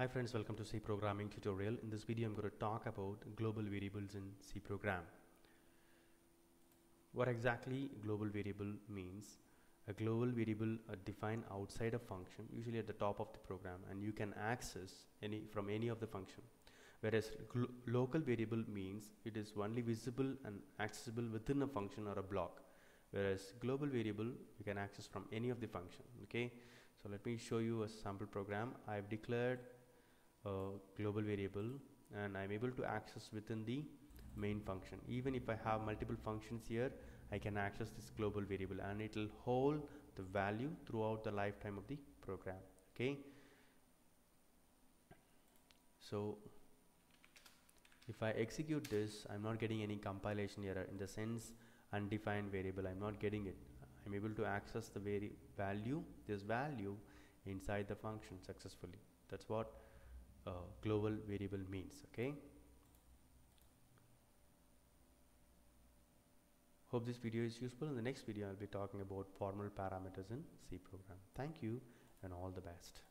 Hi friends, welcome to C programming tutorial. In this video I'm going to talk about global variables in C program. What exactly global variable means? A global variable uh, defined outside a function, usually at the top of the program and you can access any from any of the function. Whereas local variable means it is only visible and accessible within a function or a block. Whereas global variable you can access from any of the function. Okay, so let me show you a sample program. I've declared global variable and I'm able to access within the main function. Even if I have multiple functions here I can access this global variable and it will hold the value throughout the lifetime of the program okay? So if I execute this I'm not getting any compilation error in the sense undefined variable. I'm not getting it. I'm able to access the very value this value inside the function successfully. That's what uh, global variable means okay? Hope this video is useful. In the next video I'll be talking about formal parameters in C program. Thank you and all the best